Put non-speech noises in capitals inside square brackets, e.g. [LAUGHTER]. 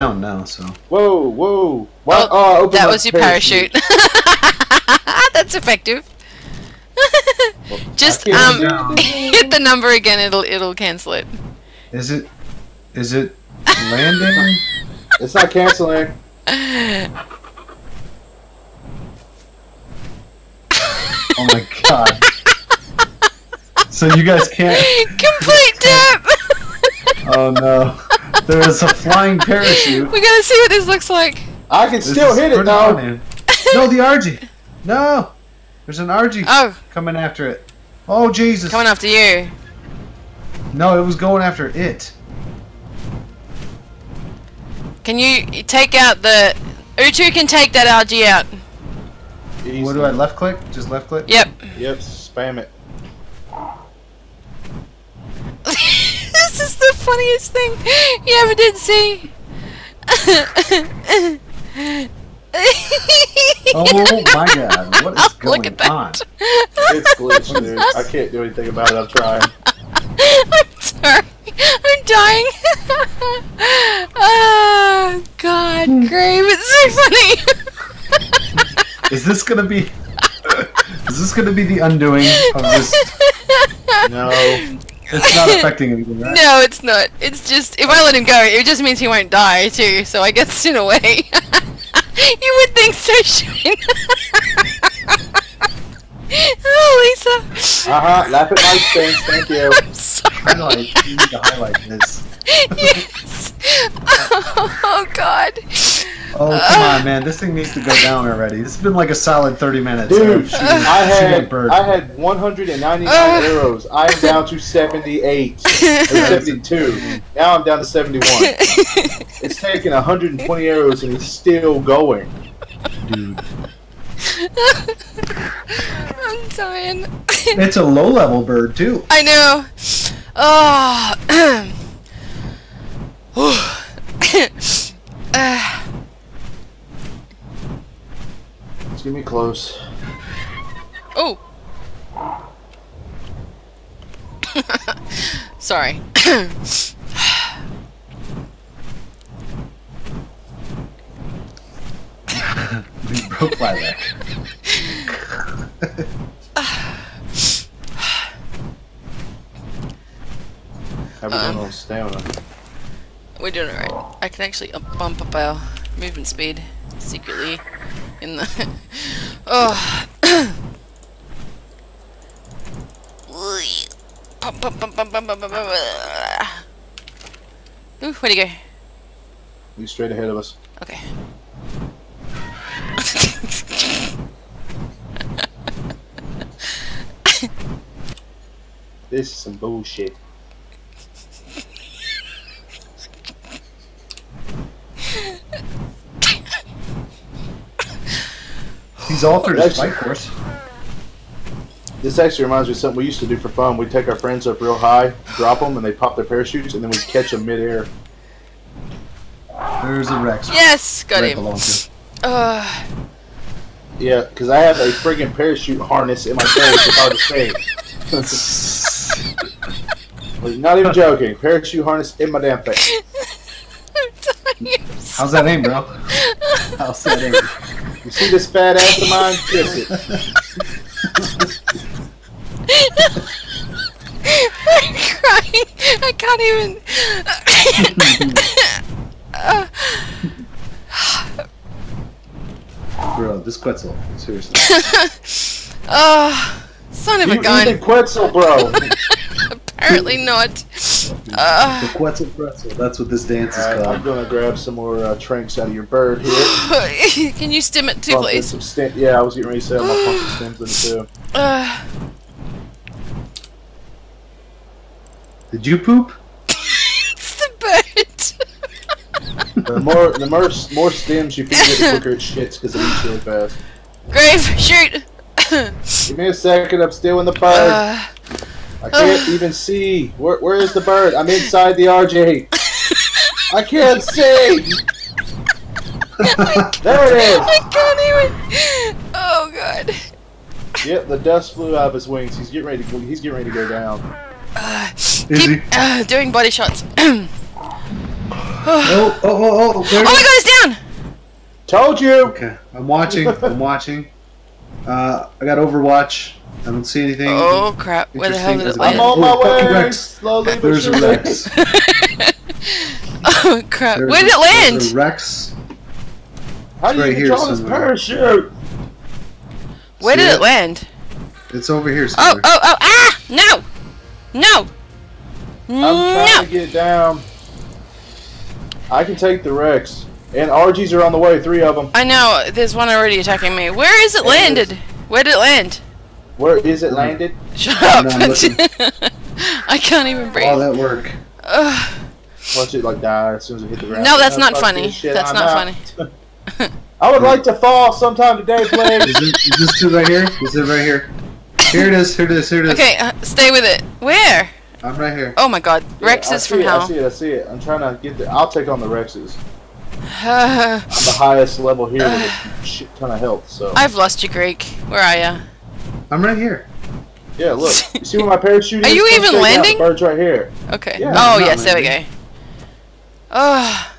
down now, so. Whoa, whoa. What? Oh, oh, open that was your parachute. [LAUGHS] That's effective. [LAUGHS] Just um, [LAUGHS] hit the number again. It'll it'll cancel it. Is it? Is it landing? It's not canceling. oh my god. So you guys can't. Complete dip. Oh no. There is a flying parachute. [LAUGHS] we gotta see what this looks like. I can This still is hit it pretty though. No, the RG. No. There's an RG Oh, coming after it. Oh Jesus. coming after you. No, it was going after it. Can you take out the Uchu can take that RG out. Easy. What do I left click? Just left click? Yep. Yep, spam it. This is the funniest thing you ever did see. Oh, oh my god. What is [LAUGHS] going Look at that. on? It's glitched, dude. [LAUGHS] I can't do anything about it. I'm trying. [LAUGHS] I'm sorry. I'm dying. oh God, hmm. Grave, it's so funny. Is this gonna be Is this gonna be the undoing of this No. It's not [LAUGHS] affecting anything, right? no, it's not. It's just if I let him go, it just means he won't die too. So I guess in a way, [LAUGHS] you would think so, Shane. [LAUGHS] oh, Lisa. Uh huh. Laugh at my expense. Thank you. I'm sorry. Highlight, you need to highlight this. yes. Oh God. Oh come on man, this thing needs to go down already. It's been like a solid thirty minutes. Dude, of shooting- I shooting had birds. I had 199 Uh. arrows. I am down to 78, 72. Now I'm down to 71. It's taking 120 arrows and it's still going. dude. I'm dying. It's a low level bird too. I know. Oh. uh, Let's get me close. oh. [LAUGHS] Sorry. [LAUGHS] We broke my leg. How we Um. doing on stamina? We're doing alright. I can actually bump up our movement speed secretly in the. oh. Ooh, where'd he go? He's straight ahead of us. Okay. This is some bullshit. He's altered his fight course. This actually reminds me of something we used to do for fun. We'd take our friends up real high, drop them, and they pop their parachutes, and then we'd catch them midair. There's a Rex. yes, got Right him. Uh, [SIGHS] Yeah, because I have a friggin' parachute harness in my face. It's hard to say. [LAUGHS] Like, Not even joking. Parachute harness in my damn face. [LAUGHS] I'm dying. I'm How's that aim, bro? How's that aim? [LAUGHS] You see this fat ass of mine? Kiss it. [LAUGHS] I'm crying. I can't even. Uh, Bro, this Quetzal. Seriously. [LAUGHS] oh, son of You a gun. the Quetzal, bro. [LAUGHS] Apparently not. Uh, The Quetzal pretzel. That's what this dance is Alright, I'm gonna grab some more uh, tranks out of your bird here. [LAUGHS] can you stim it too, Pump please? Some stem- yeah, I was getting ready to say I'm gonna pump some stems in it too. Uh, Did you poop? [LAUGHS] it's the bird. [LAUGHS] The more, the more, more stems you feed it, the quicker it shits because it eats really fast. Grave, shoot. Give me a second. I'm still in the bird. I can't [LAUGHS] even see. Where, where is the bird? I'm inside the RJ. I can't see. there it is. I can't even. Oh god. Yep, the dust flew out of his wings. He's getting ready to. go- He's getting ready to go down. Uh, Is keep uh, doing body shots. [CLEARS THROAT] Oh, oh, oh, oh, there Oh my god, it's down! Told you. Okay, I'm watching. I'm watching. Uh, I got Overwatch. I don't see anything. Oh crap, where the hell did it Interesting. I'm on my Oh, way. Rex. Slowly but There's a surely. Rex. [LAUGHS] Oh crap, There's where a- did it land? there's a Rex. How do you right here control this parachute? Where See did it? it land? It's over here Oh, somewhere. oh, oh, oh, ah! No! No! I'm trying No! to get it down. I can take the Rex. And RGs are on the way, three of them. I know, there's one already attacking me. Where is it There landed? Where did it land? Where is it landed? Shut up! No, I'm looking. [LAUGHS] I can't even breathe. All that work. Ugh. Watch it like die as soon as I hit the ground. No, that's not funny. That's I'm not out. [LAUGHS] [LAUGHS] I would like to fall sometime today, Is, please. it, is this it right here? Is it right here? Here it is. Here it is. Here it is. Okay, uh, stay with it. Where? I'm right here. Oh my god, Rex I is from it, I see it, I see it. I'm trying to get the. I'll take on the Rexes. I'm the highest level here with a shit ton of health, so. I've lost you, Greg. Where are ya? I'm right here. Yeah, look. [LAUGHS] You see where my parachute is? Are you Come even check it out. landing? The bird's right here. Okay. Yeah, oh I'm not yes, there we go. landing. Oh,